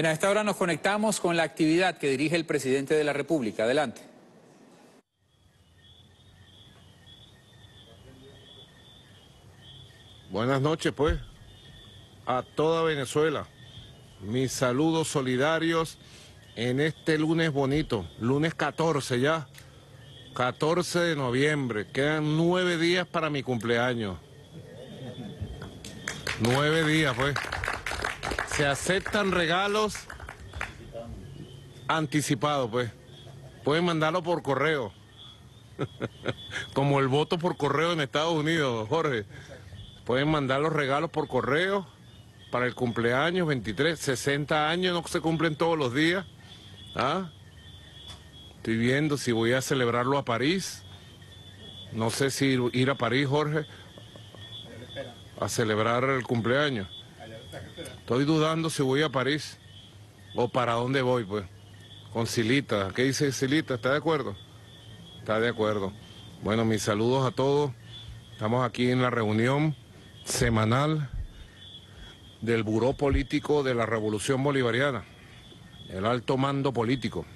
En a esta hora nos conectamos con la actividad que dirige el presidente de la República. Adelante. Buenas noches, pues, a toda Venezuela. Mis saludos solidarios en este lunes bonito, lunes 14 ya, 14 de noviembre. Quedan nueve días para mi cumpleaños. Nueve días, pues. Se aceptan regalos anticipados, pues. Pueden mandarlo por correo. Como el voto por correo en Estados Unidos, Jorge. Pueden mandar los regalos por correo para el cumpleaños 23, 60 años no se cumplen todos los días. ¿Ah? Estoy viendo si voy a celebrarlo a París. No sé si ir a París, Jorge, a celebrar el cumpleaños. Estoy dudando si voy a París o para dónde voy, pues. Con Silita. ¿Qué dice Silita? ¿Está de acuerdo? Está de acuerdo. Bueno, mis saludos a todos. Estamos aquí en la reunión semanal del Buró Político de la Revolución Bolivariana, el alto mando político,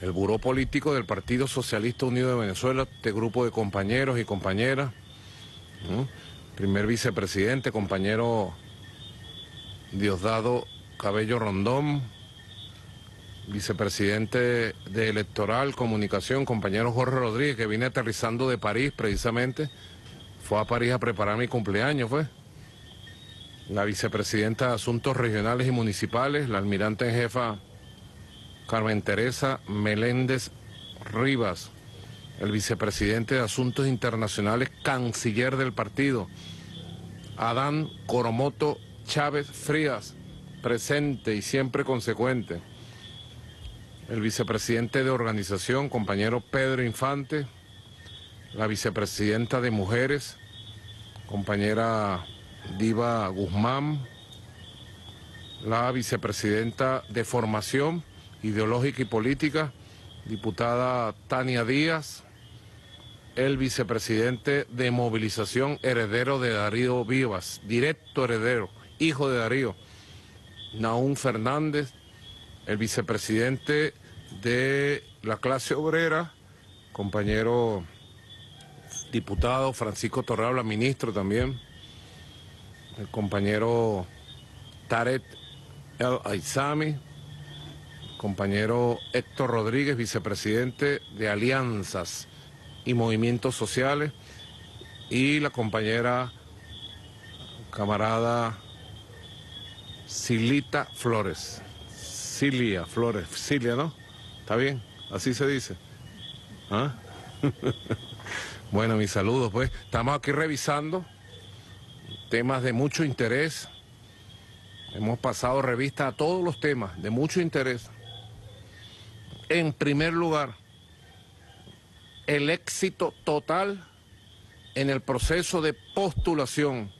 el Buró Político del Partido Socialista Unido de Venezuela, este grupo de compañeros y compañeras, primer vicepresidente, compañero Diosdado Cabello Rondón, vicepresidente de Electoral, Comunicación, compañero Jorge Rodríguez, que viene aterrizando de París precisamente, fue a París a preparar mi cumpleaños, fue. La vicepresidenta de Asuntos Regionales y Municipales, la almirante en jefa Carmen Teresa Meléndez Rivas, el vicepresidente de Asuntos Internacionales, canciller del partido, Adán Coromoto Chávez Frías, presente y siempre consecuente, el vicepresidente de organización, compañero Pedro Infante, la vicepresidenta de Mujeres, compañera Diva Guzmán, la vicepresidenta de Formación Ideológica y Política, diputada Tania Díaz, el vicepresidente de Movilización, heredero de Darío Vivas, directo heredero, hijo de Darío, Naún Fernández, el vicepresidente de la clase obrera, compañero diputado Francisco Torrabla, ministro también, el compañero Taret El Aizami, compañero Héctor Rodríguez, vicepresidente de Alianzas y Movimientos Sociales, y la compañera camarada Silita Flores. Cilia Flores, Cilia, ¿no? ¿Está bien? Así se dice. ¿Ah? Bueno, mis saludos, pues. Estamos aquí revisando temas de mucho interés. Hemos pasado revista a todos los temas de mucho interés. En primer lugar, el éxito total en el proceso de postulación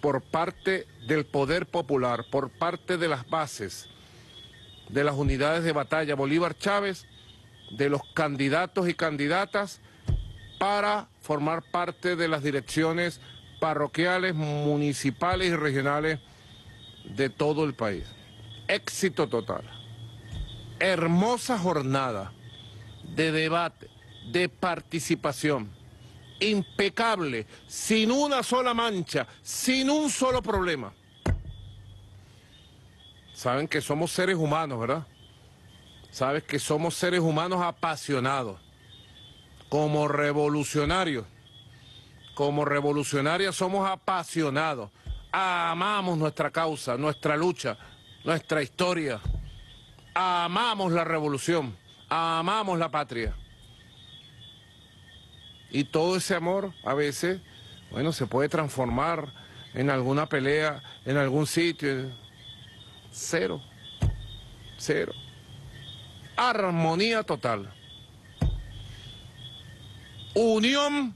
por parte del poder popular, por parte de las bases, de las unidades de batalla Bolívar Chávez, de los candidatos y candidatas para formar parte de las direcciones parroquiales, municipales y regionales de todo el país. Éxito total. Hermosa jornada de debate, de participación, impecable, sin una sola mancha, sin un solo problema. Saben que somos seres humanos, ¿verdad? Sabes que somos seres humanos apasionados como revolucionarios, como revolucionarias somos apasionados, amamos nuestra causa, nuestra lucha, nuestra historia, amamos la revolución, amamos la patria. Y todo ese amor a veces, bueno, se puede transformar en alguna pelea, en algún sitio. Cero, cero. Armonía total unión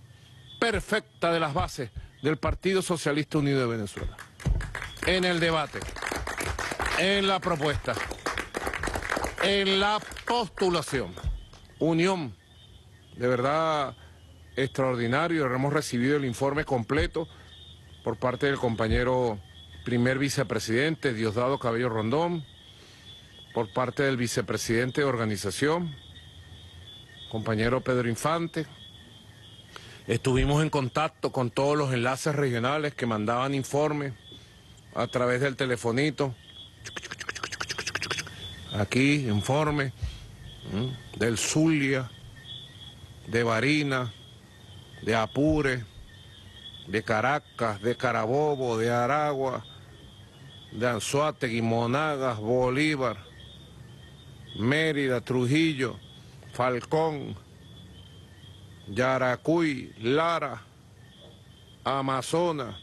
perfecta de las bases del Partido Socialista Unido de Venezuela. En el debate, en la propuesta, en la postulación. Unión, de verdad extraordinario. Hemos recibido el informe completo por parte del compañero primer vicepresidente, Diosdado Cabello Rondón, por parte del vicepresidente de organización, compañero Pedro Infante. Estuvimos en contacto con todos los enlaces regionales que mandaban informes a través del telefonito. Aquí, informe del Zulia, de Barina, de Apure, de Caracas, de Carabobo, de Aragua, de Anzuategui, Monagas, Bolívar, Mérida, Trujillo, Falcón, Yaracuy, Lara, Amazonas,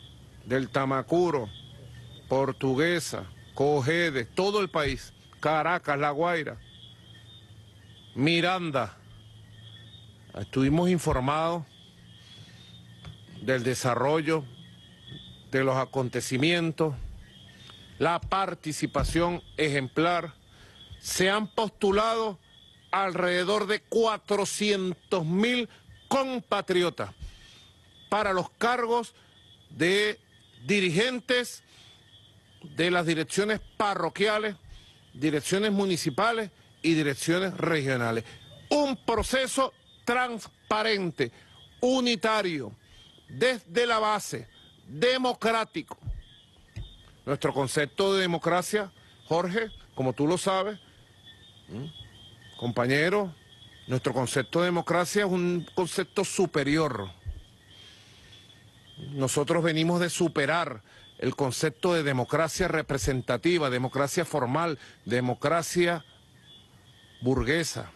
del Tamacuro, Portuguesa, Cogede, todo el país, Caracas, La Guaira, Miranda. Estuvimos informados del desarrollo, de los acontecimientos, la participación ejemplar. Se han postulado alrededor de 400 mil compatriotas para los cargos de dirigentes de las direcciones parroquiales, direcciones municipales y direcciones regionales. Un proceso transparente, unitario, desde la base, democrático. Nuestro concepto de democracia, Jorge, como tú lo sabes, compañero, nuestro concepto de democracia es un concepto superior. Nosotros venimos de superar el concepto de democracia representativa, democracia formal, democracia burguesa,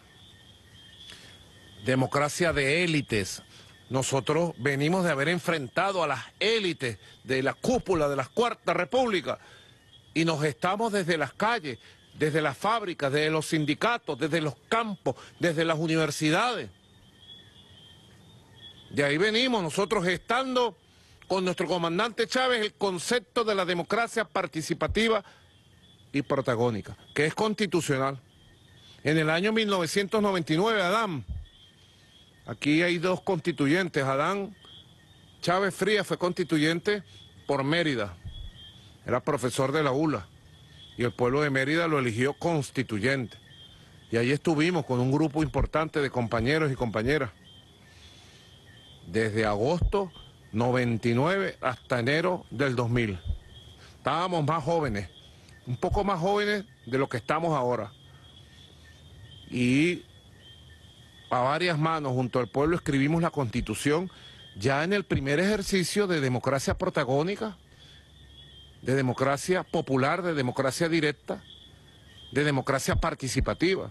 democracia de élites, nosotros venimos de haber enfrentado a las élites de la cúpula de la Cuarta República y nos estamos desde las calles, desde las fábricas, desde los sindicatos, desde los campos, desde las universidades. De ahí venimos nosotros estando con nuestro comandante Chávez el concepto de la democracia participativa y protagónica, que es constitucional. En el año 1999, Adán, Aquí hay dos constituyentes. Adán Chávez Frías fue constituyente por Mérida. Era profesor de la ULA. Y el pueblo de Mérida lo eligió constituyente. Y ahí estuvimos con un grupo importante de compañeros y compañeras. Desde agosto 99 hasta enero del 2000. Estábamos más jóvenes, un poco más jóvenes de lo que estamos ahora. Y a varias manos junto al pueblo escribimos la constitución ya en el primer ejercicio de democracia protagónica, de democracia popular, de democracia directa, de democracia participativa.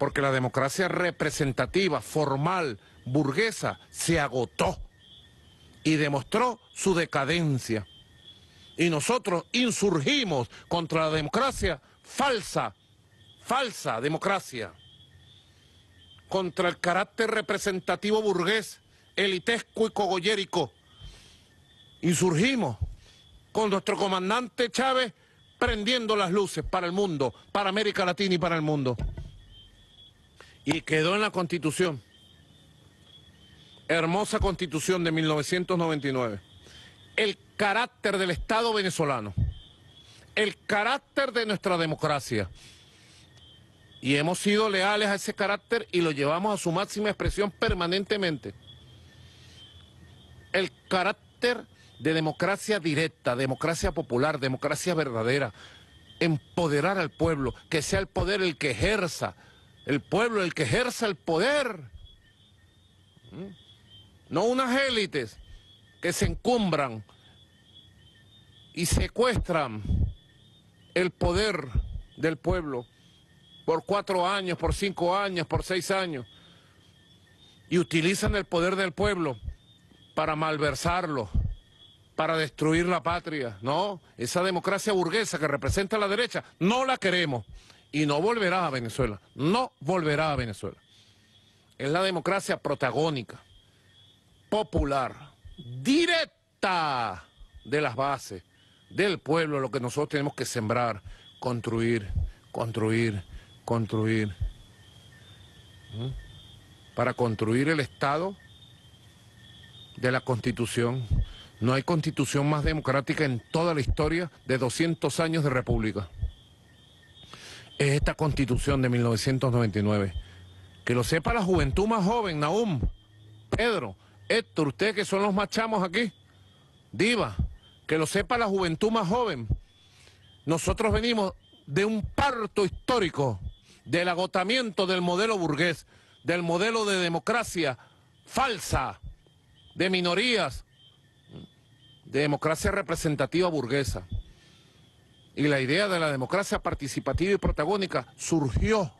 Porque la democracia representativa, formal, burguesa, se agotó y demostró su decadencia. Y nosotros insurgimos contra la democracia falsa, falsa democracia contra el carácter representativo burgués, elitesco y cogollérico. Insurgimos con nuestro comandante Chávez prendiendo las luces para el mundo, para América Latina y para el mundo. Y quedó en la Constitución. Hermosa Constitución de 1999. El carácter del Estado venezolano. El carácter de nuestra democracia y hemos sido leales a ese carácter y lo llevamos a su máxima expresión permanentemente. El carácter de democracia directa, democracia popular, democracia verdadera, empoderar al pueblo, que sea el poder el que ejerza, el pueblo el que ejerza el poder. ¿Mm? No unas élites que se encumbran y secuestran el poder del pueblo por cuatro años, por cinco años, por seis años, y utilizan el poder del pueblo para malversarlo, para destruir la patria. No, esa democracia burguesa que representa a la derecha, no la queremos y no volverá a Venezuela, no volverá a Venezuela. Es la democracia protagónica, popular, directa de las bases del pueblo, lo que nosotros tenemos que sembrar, construir, construir, construir. Para construir el Estado de la Constitución. No hay constitución más democrática en toda la historia de 200 años de república. Es esta constitución de 1999. Que lo sepa la juventud más joven, Naum, Pedro, Héctor, ustedes que son los más chamos aquí, Diva, que lo sepa la juventud más joven. Nosotros venimos de un parto histórico, del agotamiento del modelo burgués, del modelo de democracia falsa, de minorías, de democracia representativa burguesa. Y la idea de la democracia participativa y protagónica surgió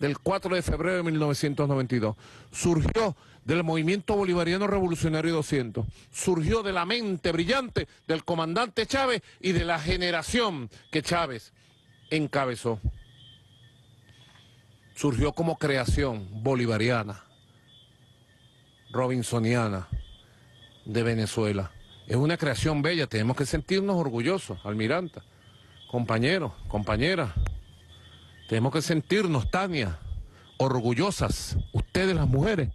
del 4 de febrero de 1992, surgió del movimiento bolivariano revolucionario 200, surgió de la mente brillante del comandante Chávez y de la generación que Chávez encabezó. Surgió como creación bolivariana, robinsoniana de Venezuela. Es una creación bella, tenemos que sentirnos orgullosos, almiranta, compañeros, compañeras. Tenemos que sentirnos, Tania, orgullosas, ustedes las mujeres,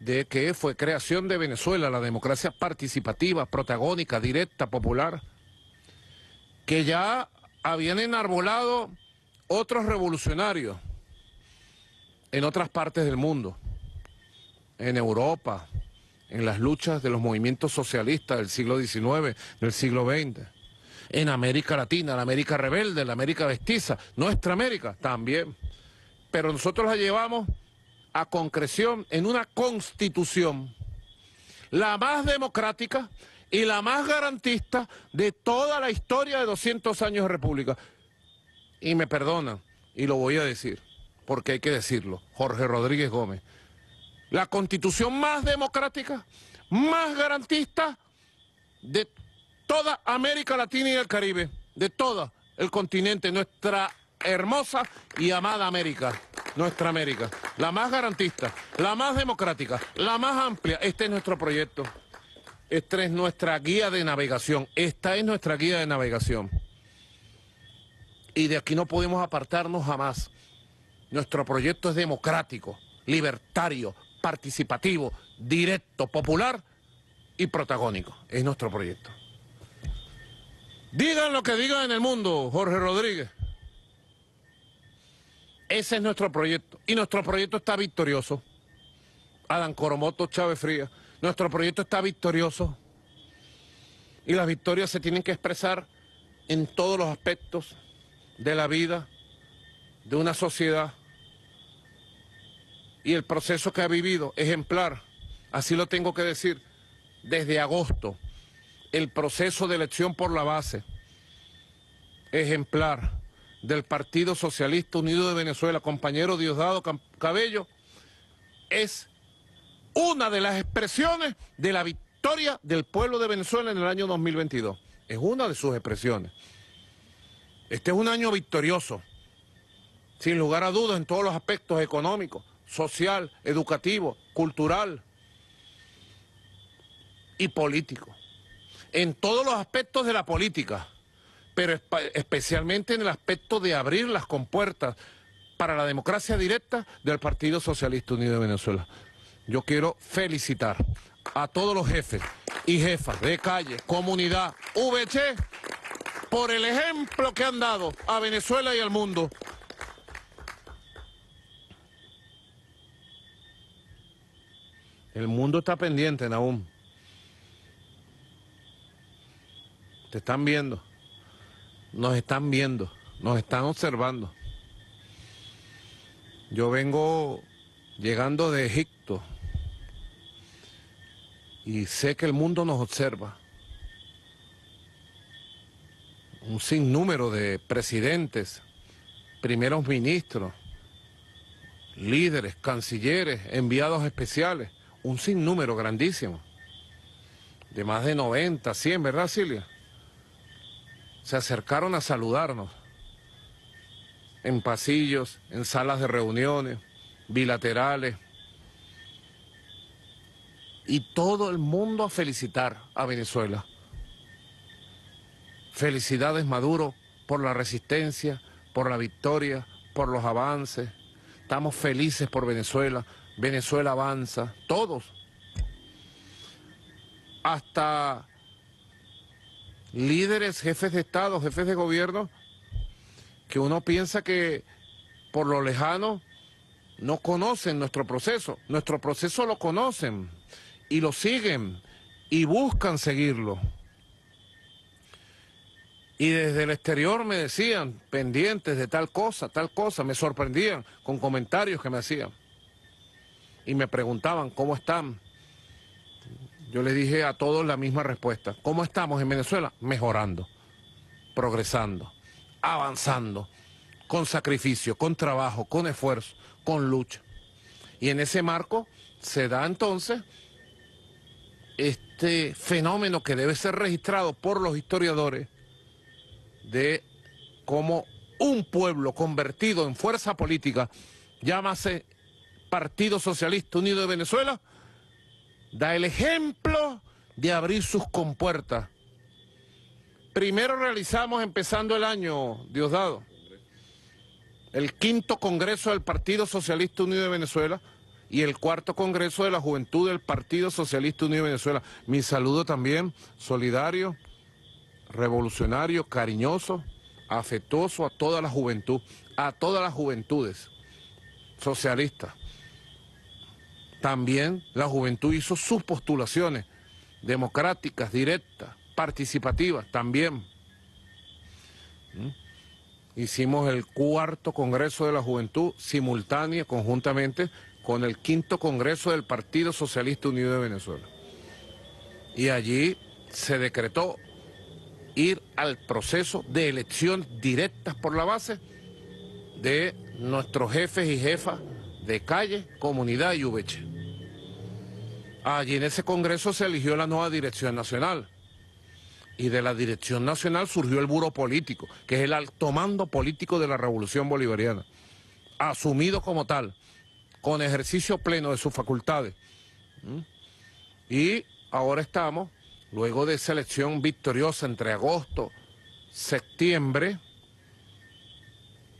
de que fue creación de Venezuela, la democracia participativa, protagónica, directa, popular, que ya habían enarbolado otros revolucionarios en otras partes del mundo, en Europa, en las luchas de los movimientos socialistas del siglo XIX, del siglo XX, en América Latina, la América rebelde, la América vestiza, nuestra América también. Pero nosotros la llevamos a concreción en una constitución, la más democrática y la más garantista de toda la historia de 200 años de república. Y me perdonan, y lo voy a decir, porque hay que decirlo, Jorge Rodríguez Gómez, la constitución más democrática, más garantista de toda América Latina y el Caribe, de todo el continente, nuestra hermosa y amada América, nuestra América, la más garantista, la más democrática, la más amplia. Este es nuestro proyecto. Esta es nuestra guía de navegación. Esta es nuestra guía de navegación. Y de aquí no podemos apartarnos jamás. Nuestro proyecto es democrático, libertario, participativo, directo, popular y protagónico. Es nuestro proyecto. Digan lo que digan en el mundo, Jorge Rodríguez. Ese es nuestro proyecto. Y nuestro proyecto está victorioso. Adán Coromoto, Chávez Fría. Nuestro proyecto está victorioso. Y las victorias se tienen que expresar en todos los aspectos de la vida de una sociedad y el proceso que ha vivido, ejemplar, así lo tengo que decir, desde agosto, el proceso de elección por la base, ejemplar del Partido Socialista Unido de Venezuela, compañero Diosdado Cabello, es una de las expresiones de la victoria del pueblo de Venezuela en el año 2022. Es una de sus expresiones. Este es un año victorioso, sin lugar a dudas en todos los aspectos económicos, social, educativo, cultural y político. En todos los aspectos de la política, pero especialmente en el aspecto de abrir las compuertas para la democracia directa del Partido Socialista Unido de Venezuela. Yo quiero felicitar a todos los jefes y jefas de calle, comunidad, VC, por el ejemplo que han dado a Venezuela y al mundo El mundo está pendiente, Naum. Te están viendo. Nos están viendo. Nos están observando. Yo vengo llegando de Egipto y sé que el mundo nos observa. Un sinnúmero de presidentes, primeros ministros, líderes, cancilleres, enviados especiales un sinnúmero grandísimo, de más de 90, 100, ¿verdad, Silvia? Se acercaron a saludarnos en pasillos, en salas de reuniones, bilaterales, y todo el mundo a felicitar a Venezuela. Felicidades Maduro por la resistencia, por la victoria, por los avances. Estamos felices por Venezuela, Venezuela avanza, todos. hasta líderes, jefes de Estado, jefes de gobierno, que uno piensa que por lo lejano no conocen nuestro proceso. Nuestro proceso lo conocen y lo siguen y buscan seguirlo. Y desde el exterior me decían, pendientes de tal cosa, tal cosa, me sorprendían con comentarios que me hacían. Y me preguntaban, ¿cómo están? Yo les dije a todos la misma respuesta. ¿Cómo estamos en Venezuela? Mejorando, progresando, avanzando, con sacrificio, con trabajo, con esfuerzo, con lucha. Y en ese marco se da entonces este fenómeno que debe ser registrado por los historiadores de cómo un pueblo convertido en fuerza política, llámase Partido Socialista Unido de Venezuela, da el ejemplo de abrir sus compuertas. Primero realizamos, empezando el año, Diosdado, el quinto Congreso del Partido Socialista Unido de Venezuela y el cuarto Congreso de la Juventud del Partido Socialista Unido de Venezuela. Mi saludo también solidario revolucionario, cariñoso, afectuoso a toda la juventud, a todas las juventudes socialistas. También la juventud hizo sus postulaciones democráticas, directas, participativas, también. ¿Mm? Hicimos el cuarto Congreso de la Juventud simultánea, conjuntamente, con el quinto Congreso del Partido Socialista Unido de Venezuela. Y allí se decretó ir al proceso de elecciones directas por la base de nuestros jefes y jefas de calle, comunidad y UVH. Allí en ese congreso se eligió la nueva dirección nacional. Y de la dirección nacional surgió el buro político, que es el alto mando político de la revolución bolivariana, asumido como tal, con ejercicio pleno de sus facultades. ¿Mm? Y ahora estamos luego de esa elección victoriosa entre agosto, septiembre,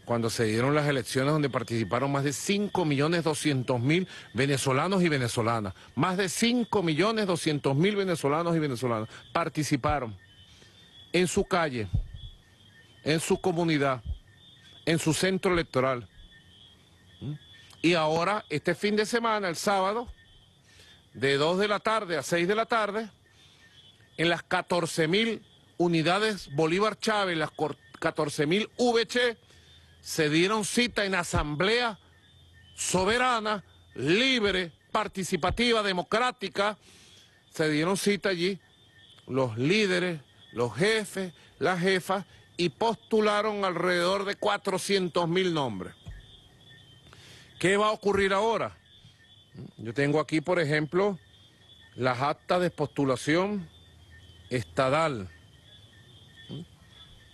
cuando se dieron las elecciones donde participaron más de 5.200.000 venezolanos y venezolanas. Más de 5.200.000 venezolanos y venezolanas participaron en su calle, en su comunidad, en su centro electoral. Y ahora, este fin de semana, el sábado, de 2 de la tarde a 6 de la tarde, en las 14.000 unidades Bolívar Chávez, las 14.000 VC, se dieron cita en asamblea soberana, libre, participativa, democrática. Se dieron cita allí los líderes, los jefes, las jefas, y postularon alrededor de 400.000 nombres. ¿Qué va a ocurrir ahora? Yo tengo aquí, por ejemplo, las actas de postulación estadal,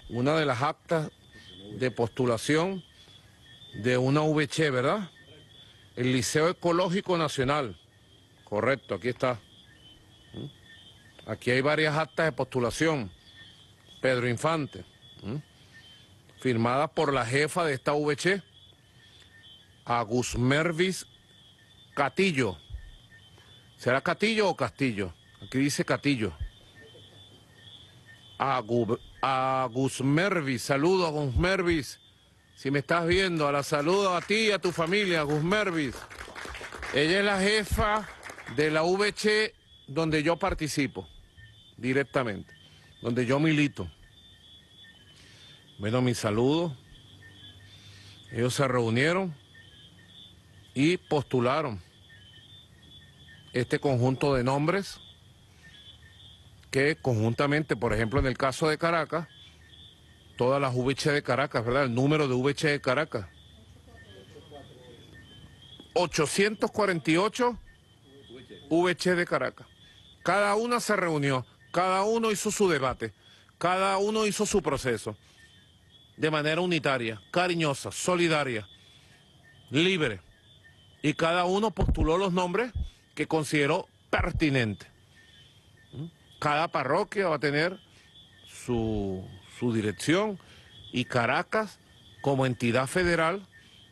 una de las actas de postulación de una VC, ¿verdad? El Liceo Ecológico Nacional. Correcto, aquí está. Aquí hay varias actas de postulación. Pedro Infante. Firmadas por la jefa de esta VC, Agus Mervis Catillo. ¿Será Catillo o Castillo? Aquí dice Catillo a. Saludo a Gus Mervis. Si me estás viendo, a la saludo a ti y a tu familia, Gus Mervis. Ella es la jefa de la VC donde yo participo directamente, donde yo milito. Bueno, mi saludo. Ellos se reunieron y postularon este conjunto de nombres que conjuntamente, por ejemplo, en el caso de Caracas, todas las VC de Caracas, ¿verdad? El número de VC de Caracas. 848 VC de Caracas. Cada una se reunió, cada uno hizo su debate, cada uno hizo su proceso, de manera unitaria, cariñosa, solidaria, libre. Y cada uno postuló los nombres que consideró pertinentes. Cada parroquia va a tener su, dirección y Caracas como entidad federal,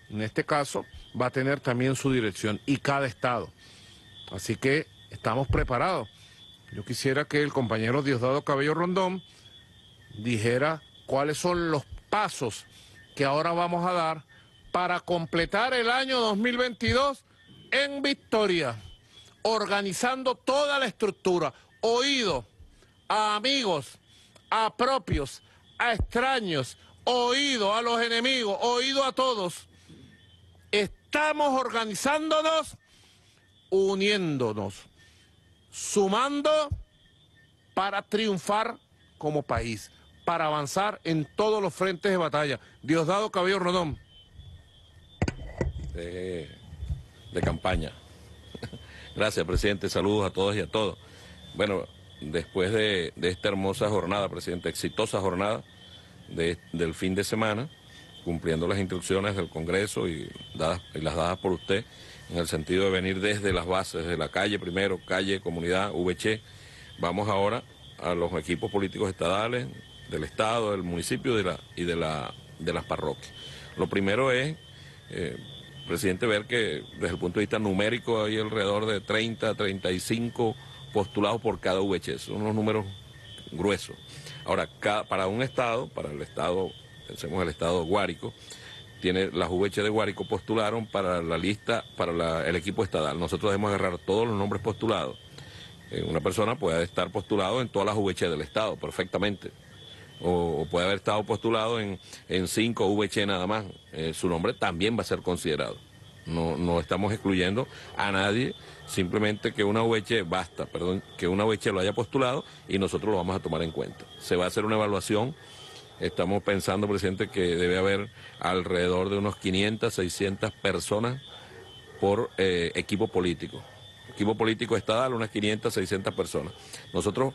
en este caso, va a tener también su dirección y cada estado. Así que estamos preparados. yo quisiera que el compañero Diosdado Cabello Rondón dijera cuáles son los pasos que ahora vamos a dar para completar el año 2022 en victoria, organizando toda la estructura, oído a amigos, a propios, a extraños, oído a los enemigos, oído a todos. Estamos organizándonos, uniéndonos, sumando para triunfar como país, para avanzar en todos los frentes de batalla. Diosdado Cabello Rodón. De, de campaña. Gracias, presidente. Saludos a todos y a todos. Bueno, después de, esta hermosa jornada, presidente, exitosa jornada de, del fin de semana, cumpliendo las instrucciones del Congreso y, las dadas por usted, en el sentido de venir desde las bases, de la calle primero, calle, comunidad, VC. Vamos ahora a los equipos políticos estadales, del Estado, del municipio y de las parroquias. Lo primero es, eh, presidente, ver que desde el punto de vista numérico hay alrededor de 30, 35 postulados por cada VC. Son unos números gruesos. Ahora, para un Estado, para el Estado, pensemos el Estado Guárico, tiene las VH de Guárico postularon para la lista, para el equipo estadal. Nosotros debemos agarrar todos los nombres postulados. Eh, una persona puede estar postulado en todas las VH del Estado, perfectamente. O, o puede haber estado postulado en, en cinco VH nada más. Eh, su nombre también va a ser considerado. No, estamos excluyendo a nadie, simplemente que una VH, basta, perdón, que una VH lo haya postulado y nosotros lo vamos a tomar en cuenta. Se va a hacer una evaluación Estamos pensando, presidente, que debe haber alrededor de unos 500, 600 personas por eh, equipo político. Equipo político estatal, unas 500, 600 personas. Nosotros,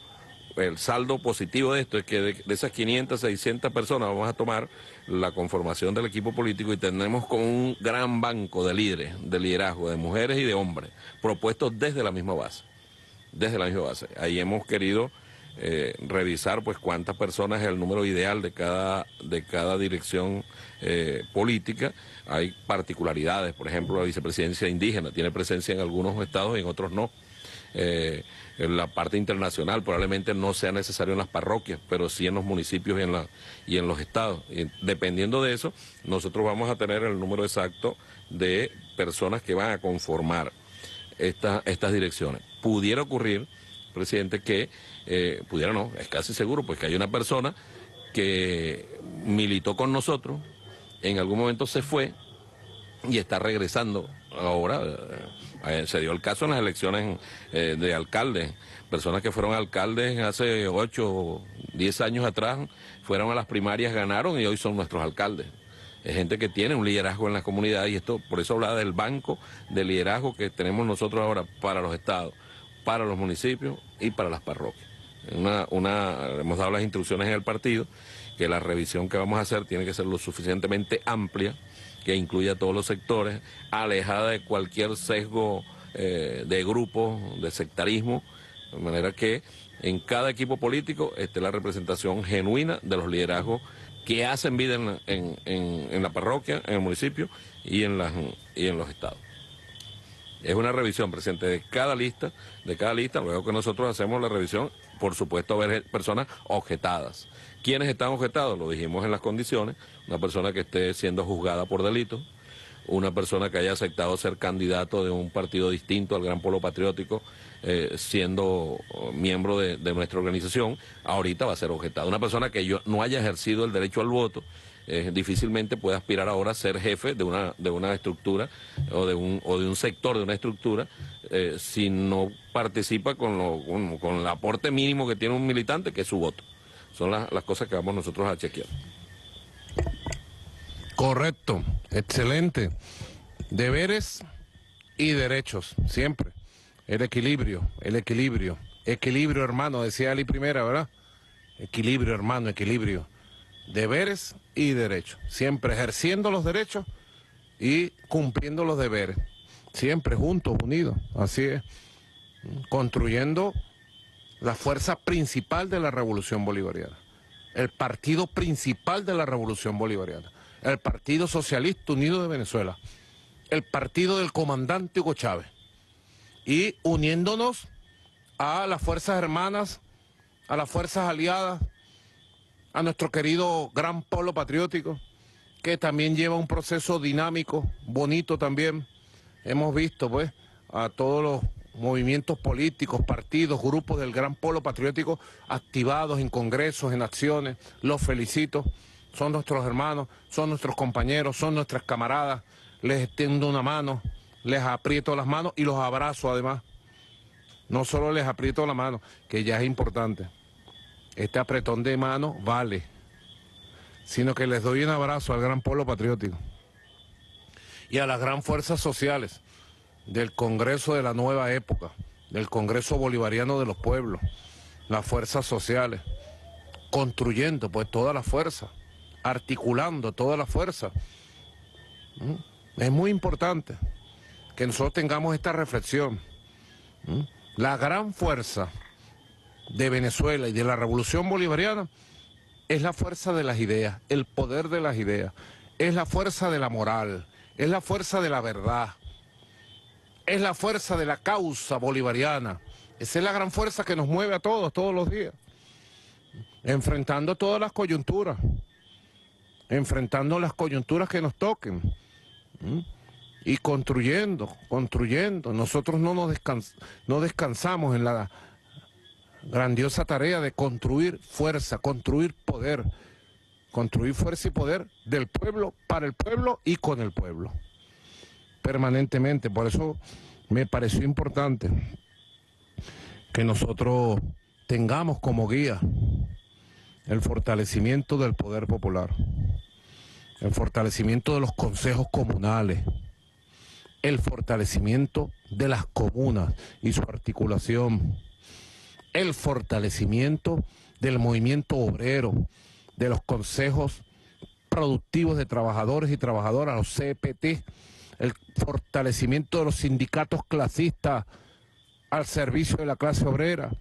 el saldo positivo de esto es que de, esas 500, 600 personas vamos a tomar la conformación del equipo político y tendremos con un gran banco de líderes, de liderazgo, de mujeres y de hombres, propuestos desde la misma base. Desde la misma base. Ahí hemos querido eh, revisar pues cuántas personas es el número ideal de cada, de cada dirección eh, política. Hay particularidades, por ejemplo, la vicepresidencia indígena tiene presencia en algunos estados y en otros no. Eh, en la parte internacional probablemente no sea necesario en las parroquias, pero sí en los municipios y en, la, y en los estados. Dependiendo de eso, nosotros vamos a tener el número exacto de personas que van a conformar esta, estas direcciones. Pudiera ocurrir, presidente, que eh, pudiera no, es casi seguro, pues que hay una persona que militó con nosotros, en algún momento se fue y está regresando ahora. Eh, se dio el caso en las elecciones eh, de alcaldes, personas que fueron alcaldes hace 8 o 10 años atrás, fueron a las primarias, ganaron y hoy son nuestros alcaldes. Es gente que tiene un liderazgo en la comunidad y esto, por eso hablaba del banco de liderazgo que tenemos nosotros ahora para los estados, para los municipios y para las parroquias. Una, una, hemos dado las instrucciones en el partido que la revisión que vamos a hacer tiene que ser lo suficientemente amplia, que incluya todos los sectores, alejada de cualquier sesgo eh, de grupo, de sectarismo, de manera que en cada equipo político esté la representación genuina de los liderazgos que hacen vida en la, en, en la parroquia, en el municipio y en, las, y en los estados. Es una revisión, presidente, de cada lista, de cada lista, luego que nosotros hacemos la revisión, por supuesto, haber personas objetadas. ¿Quiénes están objetados? Lo dijimos en las condiciones, una persona que esté siendo juzgada por delito, una persona que haya aceptado ser candidato de un partido distinto al Gran Polo Patriótico, eh, siendo miembro de, nuestra organización, ahorita va a ser objetada. Una persona que yo no haya ejercido el derecho al voto, eh, difícilmente puede aspirar ahora a ser jefe de una, de una estructura o de un, o de un sector de una estructura eh, si no participa con, lo, con, el aporte mínimo que tiene un militante, que es su voto. Son las cosas que vamos nosotros a chequear. Correcto, excelente. Deberes y derechos, siempre. El equilibrio, el equilibrio. Equilibrio, hermano, decía Ali Primera, ¿verdad? Equilibrio, hermano, equilibrio. Deberes y derechos. Siempre ejerciendo los derechos y cumpliendo los deberes. Siempre juntos, unidos. Así es. Construyendo la fuerza principal de la revolución bolivariana. El partido principal de la revolución bolivariana el Partido Socialista Unido de Venezuela, el partido del comandante Hugo Chávez, y uniéndonos a las fuerzas hermanas, a las fuerzas aliadas, a nuestro querido gran polo patriótico, que también lleva un proceso dinámico, bonito también. Hemos visto, pues, a todos los movimientos políticos, partidos, grupos del gran polo patriótico activados en congresos, en acciones. Los felicito. Son nuestros hermanos, son nuestros compañeros, son nuestras camaradas. Les extiendo una mano, les aprieto las manos y los abrazo además. No solo les aprieto la mano, que ya es importante. Este apretón de mano vale, sino que les doy un abrazo al gran polo patriótico y a las gran fuerzas sociales del Congreso de la nueva época, del Congreso Bolivariano de los Pueblos, las fuerzas sociales, construyendo pues toda la fuerza, articulando toda la fuerza. ¿Mm? Es muy importante que nosotros tengamos esta reflexión. ¿Mm? La gran fuerza de Venezuela y de la revolución bolivariana es la fuerza de las ideas, el poder de las ideas, es la fuerza de la moral, es la fuerza de la verdad, es la fuerza de la causa bolivariana. Esa es la gran fuerza que nos mueve a todos, todos los días. Enfrentando todas las coyunturas. Enfrentando las coyunturas que nos toquen. Y construyendo, construyendo. Nosotros no, nos no descansamos en la grandiosa tarea de construir fuerza, construir poder. Construir fuerza y poder del pueblo, para el pueblo y con el pueblo permanentemente. Por eso me pareció importante que nosotros tengamos como guía el fortalecimiento del poder popular, el fortalecimiento de los consejos comunales, el fortalecimiento de las comunas y su articulación, el fortalecimiento del movimiento obrero, de los consejos productivos de trabajadores y trabajadoras, los CPT, el fortalecimiento de los sindicatos clasistas al servicio de la clase obrera,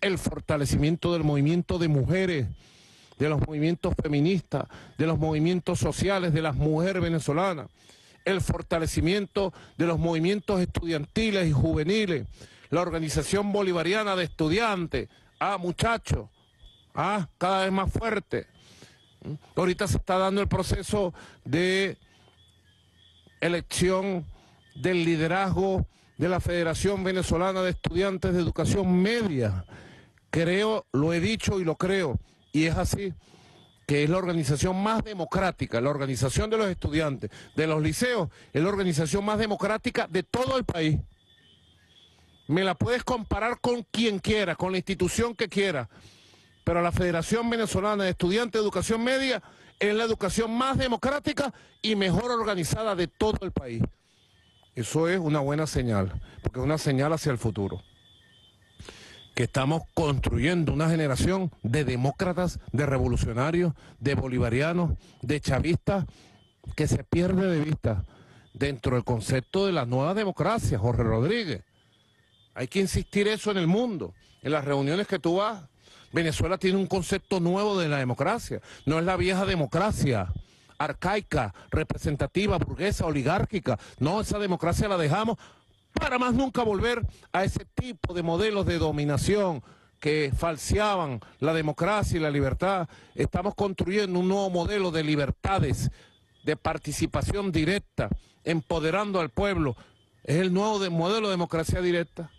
el fortalecimiento del movimiento de mujeres, de los movimientos feministas, de los movimientos sociales de las mujeres venezolanas, el fortalecimiento de los movimientos estudiantiles y juveniles, la organización bolivariana de estudiantes, ah muchachos, ah cada vez más fuerte. Ahorita se está dando el proceso de elección del liderazgo de la Federación Venezolana de Estudiantes de Educación Media. Creo, lo he dicho y lo creo, y es así, que es la organización más democrática, la organización de los estudiantes, de los liceos, es la organización más democrática de todo el país. Me la puedes comparar con quien quiera, con la institución que quiera, pero la Federación Venezolana de Estudiantes de Educación Media es la educación más democrática y mejor organizada de todo el país. Eso es una buena señal, porque es una señal hacia el futuro. Que estamos construyendo una generación de demócratas, de revolucionarios, de bolivarianos, de chavistas, que se pierde de vista dentro del concepto de la nueva democracia, Jorge Rodríguez. Hay que insistir eso en el mundo, en las reuniones que tú vas, Venezuela tiene un concepto nuevo de la democracia. No es la vieja democracia arcaica, representativa, burguesa, oligárquica. No, esa democracia la dejamos para más nunca volver a ese tipo de modelos de dominación que falseaban la democracia y la libertad. Estamos construyendo un nuevo modelo de libertades, de participación directa, empoderando al pueblo. Es el nuevo modelo de democracia directa.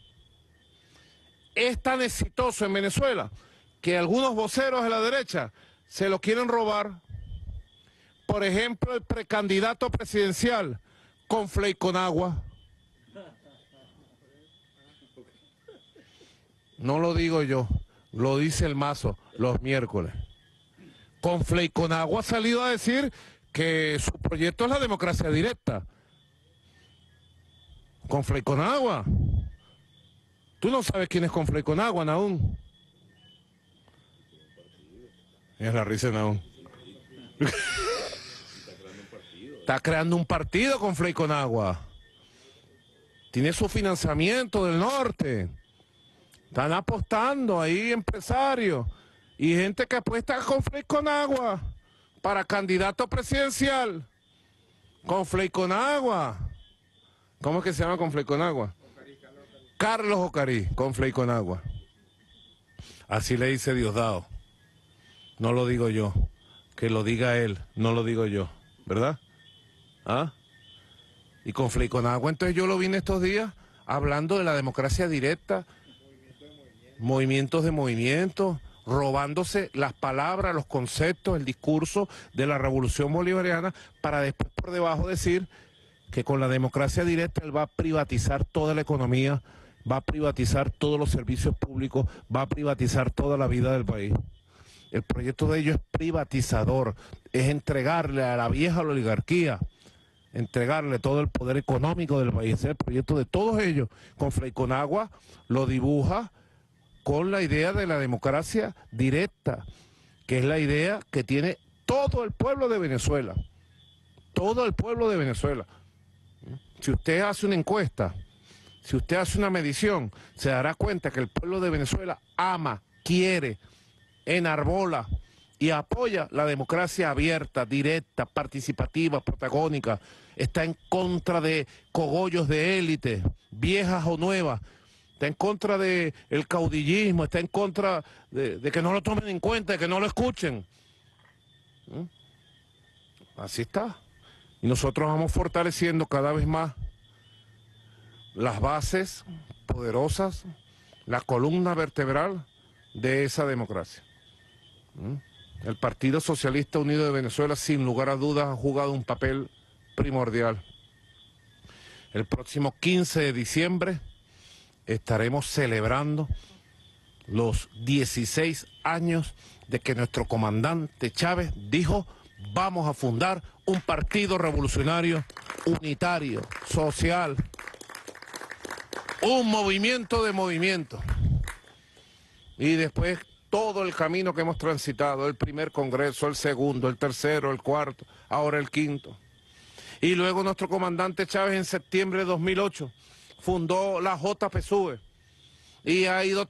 Es tan exitoso en Venezuela que algunos voceros de la derecha se lo quieren robar. Por ejemplo, el precandidato presidencial con agua. No lo digo yo, lo dice el mazo los miércoles. Con agua ha salido a decir que su proyecto es la democracia directa. Con agua. Tú no sabes quién es con agua, aún. Es la risa no. Está creando un partido con Flay con agua. Tiene su financiamiento del norte. Están apostando ahí empresarios y gente que apuesta con Flay con agua para candidato presidencial. Con Flay con agua. ¿Cómo es que se llama con Flay con agua? Carlos Ocarí, con Flay con agua. Así le dice Diosdado. No lo digo yo. Que lo diga él, no lo digo yo. ¿Verdad? ¿Ah? Y con Flay con agua. Entonces yo lo vine estos días hablando de la democracia directa, movimientos de movimientos, robándose las palabras, los conceptos, el discurso de la revolución bolivariana para después por debajo decir que con la democracia directa él va a privatizar toda la economía, va a privatizar todos los servicios públicos, va a privatizar toda la vida del país. El proyecto de ellos es privatizador, es entregarle a la vieja oligarquía, entregarle todo el poder económico del país. Es el proyecto de todos ellos. Con Conagua lo dibuja con la idea de la democracia directa, que es la idea que tiene todo el pueblo de Venezuela. Todo el pueblo de Venezuela. Si usted hace una encuesta, si usted hace una medición, se dará cuenta que el pueblo de Venezuela ama, quiere, enarbola y apoya la democracia abierta, directa, participativa, protagónica. Está en contra de cogollos de élite, viejas o nuevas. Está en contra del el caudillismo, está en contra de, que no lo tomen en cuenta, de que no lo escuchen. ¿Mm? Así está. Y nosotros vamos fortaleciendo cada vez más las bases poderosas, la columna vertebral de esa democracia. ¿Mm? El Partido Socialista Unido de Venezuela, sin lugar a dudas, ha jugado un papel primordial. El próximo 15 de diciembre estaremos celebrando los 16 años de que nuestro comandante Chávez dijo vamos a fundar un partido revolucionario unitario, social, un movimiento de movimiento. Y después todo el camino que hemos transitado, el primer congreso, el segundo, el tercero, el cuarto, ahora el quinto. Y luego nuestro comandante Chávez en septiembre de 2008 fundó la JPSUV y ha ido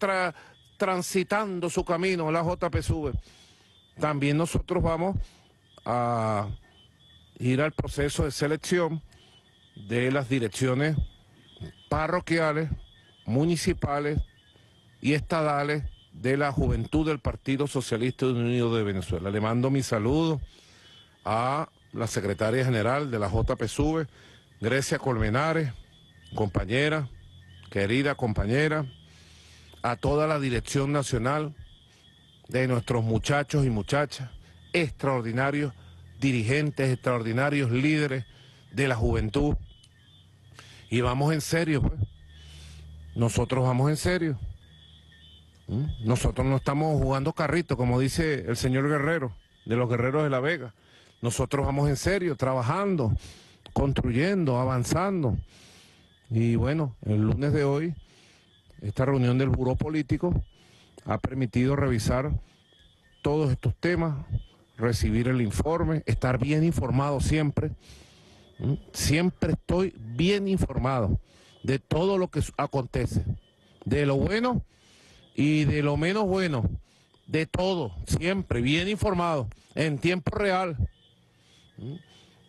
transitando su camino, la JPSUV. También nosotros vamos a ir al proceso de selección de las direcciones parroquiales, municipales y estadales de la juventud del Partido Socialista Unido de Venezuela. Le mando mi saludo a la secretaria general de la JPSUV, Grecia Colmenares, compañera, querida compañera, a toda la dirección nacional de nuestros muchachos y muchachas, extraordinarios dirigentes, extraordinarios líderes de la juventud. Y vamos en serio, pues. Nosotros vamos en serio. ¿Mm? Nosotros no estamos jugando carrito, como dice el señor Guerrero, de los guerreros de La Vega. Nosotros vamos en serio, trabajando, construyendo, avanzando. Y bueno, el lunes de hoy, esta reunión del Buró Político ha permitido revisar todos estos temas, recibir el informe, estar bien informado siempre. Siempre estoy bien informado de todo lo que acontece, de lo bueno y de lo menos bueno, de todo, siempre bien informado, en tiempo real.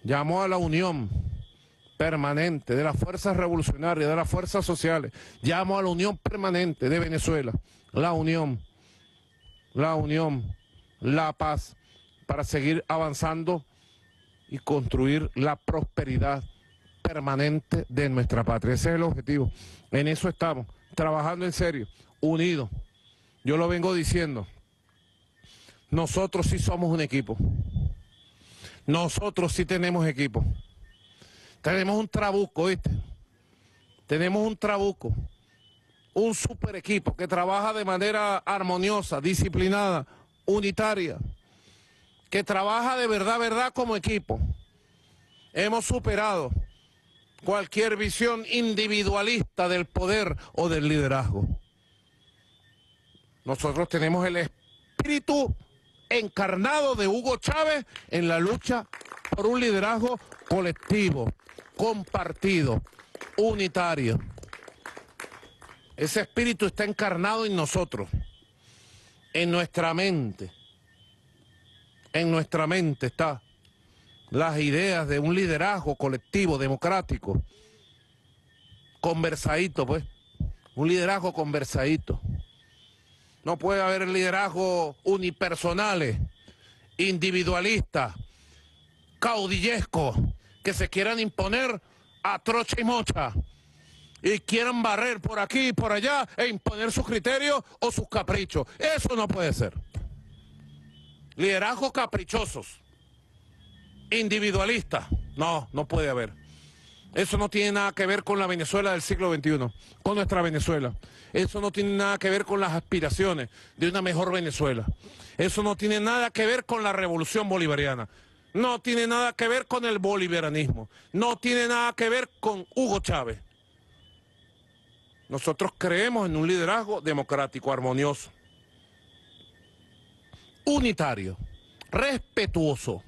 Llamo a la unión permanente de las fuerzas revolucionarias, de las fuerzas sociales. Llamo a la unión permanente de Venezuela, la unión, la unión, la paz, para seguir avanzando y construir la prosperidad permanente de nuestra patria. Ese es el objetivo. En eso estamos, trabajando en serio, unidos. Yo lo vengo diciendo. Nosotros sí somos un equipo. Nosotros sí tenemos equipo. Tenemos un trabuco, ¿viste? Tenemos un trabuco. Un super equipo que trabaja de manera armoniosa, disciplinada, unitaria. Que trabaja de verdad, verdad como equipo. Hemos superado cualquier visión individualista del poder o del liderazgo. Nosotros tenemos el espíritu encarnado de Hugo Chávez en la lucha por un liderazgo colectivo, compartido, unitario. Ese espíritu está encarnado en nosotros, en nuestra mente. En nuestra mente está las ideas de un liderazgo colectivo, democrático, conversadito, pues, un liderazgo conversadito. No puede haber liderazgo unipersonales, individualistas, caudillescos, que se quieran imponer a trocha y mocha y quieran barrer por aquí y por allá e imponer sus criterios o sus caprichos. Eso no puede ser. Liderazgos caprichosos, individualistas, no, no puede haber. Eso no tiene nada que ver con la Venezuela del siglo XXI, con nuestra Venezuela. Eso no tiene nada que ver con las aspiraciones de una mejor Venezuela. Eso no tiene nada que ver con la revolución bolivariana. No tiene nada que ver con el bolivarianismo. No tiene nada que ver con Hugo Chávez. Nosotros creemos en un liderazgo democrático, armonioso, unitario, respetuoso,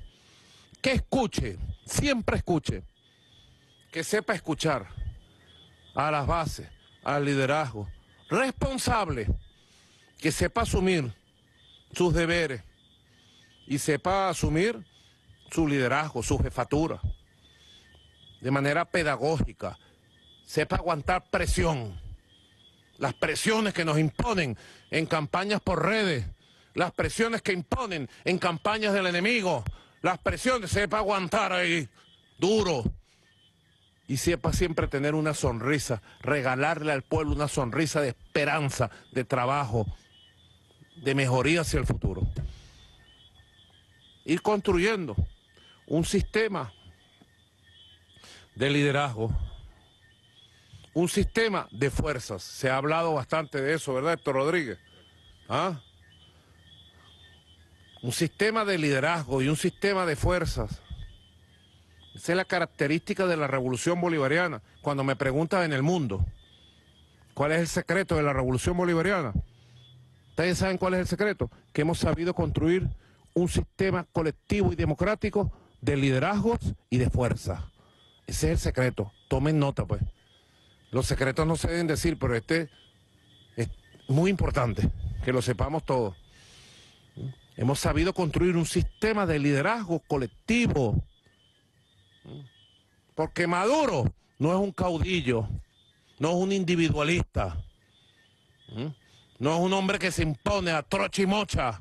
que escuche, siempre escuche, que sepa escuchar a las bases, al liderazgo, responsable, que sepa asumir sus deberes y sepa asumir su liderazgo, su jefatura, de manera pedagógica, sepa aguantar presión. Las presiones que nos imponen en campañas por redes, las presiones que imponen en campañas del enemigo, las presiones, sepa aguantar ahí, duro, y sepa siempre tener una sonrisa, regalarle al pueblo una sonrisa de esperanza, de trabajo, de mejoría hacia el futuro. Ir construyendo un sistema de liderazgo un sistema de fuerzas. Se ha hablado bastante de eso, ¿verdad, Héctor Rodríguez? ¿Ah? Un sistema de liderazgo y un sistema de fuerzas. Esa es la característica de la revolución bolivariana. Cuando me preguntan en el mundo, ¿cuál es el secreto de la revolución bolivariana? ¿Ustedes saben cuál es el secreto? Que hemos sabido construir un sistema colectivo y democrático de liderazgos y de fuerza. Ese es el secreto. Tomen nota, pues. Los secretos no se deben decir, pero este es muy importante que lo sepamos todos. Hemos sabido construir un sistema de liderazgo colectivo. Porque Maduro no es un caudillo, no es un individualista, no es un hombre que se impone a trocha y mocha,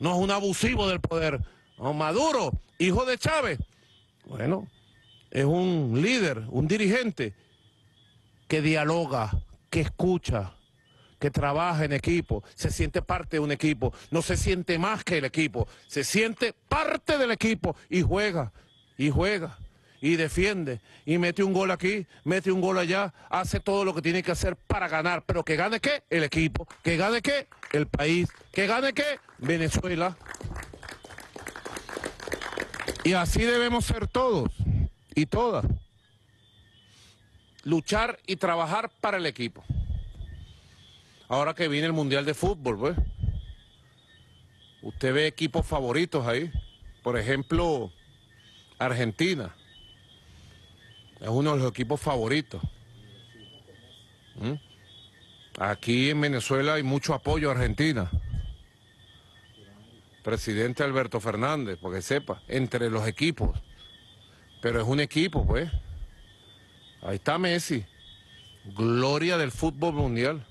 no es un abusivo del poder. Maduro, hijo de Chávez, bueno, es un líder, un dirigente que dialoga, que escucha, que trabaja en equipo, se siente parte de un equipo, no se siente más que el equipo, se siente parte del equipo y juega, y juega, y defiende, y mete un gol aquí, mete un gol allá, hace todo lo que tiene que hacer para ganar, pero que gane qué? El equipo, que gane qué? El país, que gane qué? Venezuela. Y así debemos ser todos y todas. Luchar y trabajar para el equipo. Ahora que viene el Mundial de Fútbol, pues. Usted ve equipos favoritos ahí. Por ejemplo, Argentina. Es uno de los equipos favoritos. ¿Mm? Aquí en Venezuela hay mucho apoyo a Argentina. Presidente Alberto Fernández, porque sepa, entre los equipos. Pero es un equipo, pues. Ahí está Messi, gloria del fútbol mundial,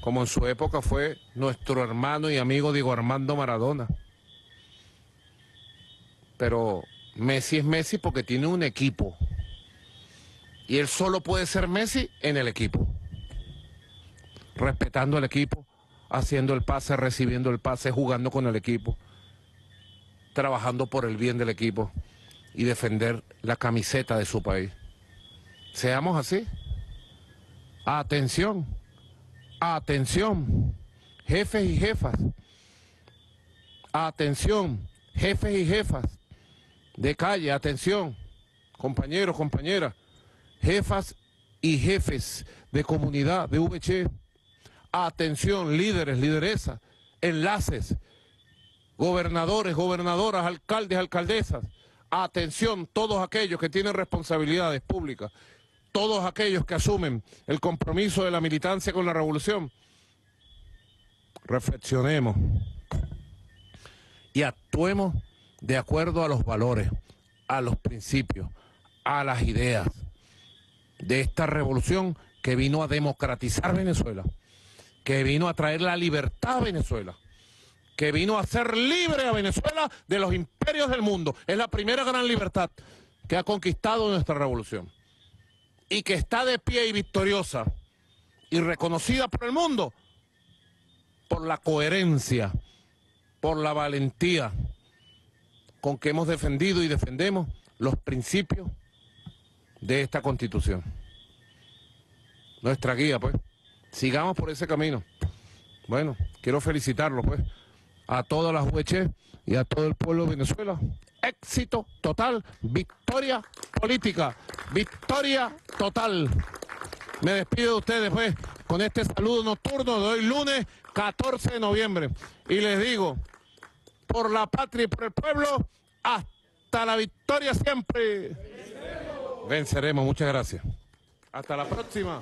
como en su época fue nuestro hermano y amigo Diego Armando Maradona. Pero Messi es Messi porque tiene un equipo. Y él solo puede ser Messi en el equipo. Respetando al equipo, haciendo el pase, recibiendo el pase, jugando con el equipo, trabajando por el bien del equipo y defender la camiseta de su país. Seamos así. Atención, atención, jefes y jefas. Atención, jefes y jefas de calle, atención, compañeros, compañeras, jefas y jefes de comunidad, de VC. Atención, líderes, lideresas, enlaces, gobernadores, gobernadoras, alcaldes, alcaldesas. Atención, todos aquellos que tienen responsabilidades públicas todos aquellos que asumen el compromiso de la militancia con la revolución, reflexionemos y actuemos de acuerdo a los valores, a los principios, a las ideas de esta revolución que vino a democratizar Venezuela, que vino a traer la libertad a Venezuela, que vino a hacer libre a Venezuela de los imperios del mundo. Es la primera gran libertad que ha conquistado nuestra revolución y que está de pie y victoriosa y reconocida por el mundo por la coherencia, por la valentía con que hemos defendido y defendemos los principios de esta constitución. Nuestra guía, pues. Sigamos por ese camino. Bueno, quiero felicitarlos, pues, a todas las UEC y a todo el pueblo de Venezuela. Éxito total, victoria política, victoria total. Me despido de ustedes, pues, con este saludo nocturno de hoy lunes 14 de noviembre. Y les digo, por la patria y por el pueblo, hasta la victoria siempre. Venceremos, muchas gracias. Hasta la próxima.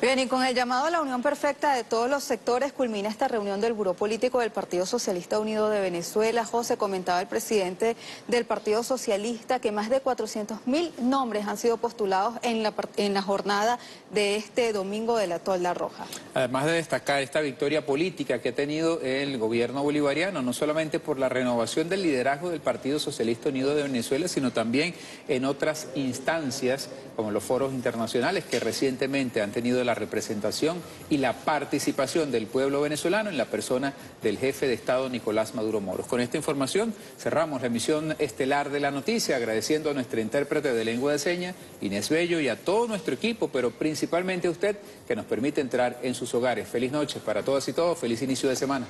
Bien, y con el llamado a la unión perfecta de todos los sectores culmina esta reunión del Buró Político del Partido Socialista Unido de Venezuela. José comentaba el presidente del Partido Socialista que más de 400 mil nombres han sido postulados en la, en la jornada de este domingo de la Tolda Roja. Además de destacar esta victoria política que ha tenido el gobierno bolivariano, no solamente por la renovación del liderazgo del Partido Socialista Unido de Venezuela, sino también en otras instancias como los foros internacionales que recientemente han tenido la representación y la participación del pueblo venezolano en la persona del jefe de Estado Nicolás Maduro Moros. Con esta información cerramos la emisión estelar de la noticia, agradeciendo a nuestra intérprete de lengua de señas, Inés Bello, y a todo nuestro equipo, pero principalmente a usted que nos permite entrar en sus hogares. Feliz noche para todas y todos, feliz inicio de semana.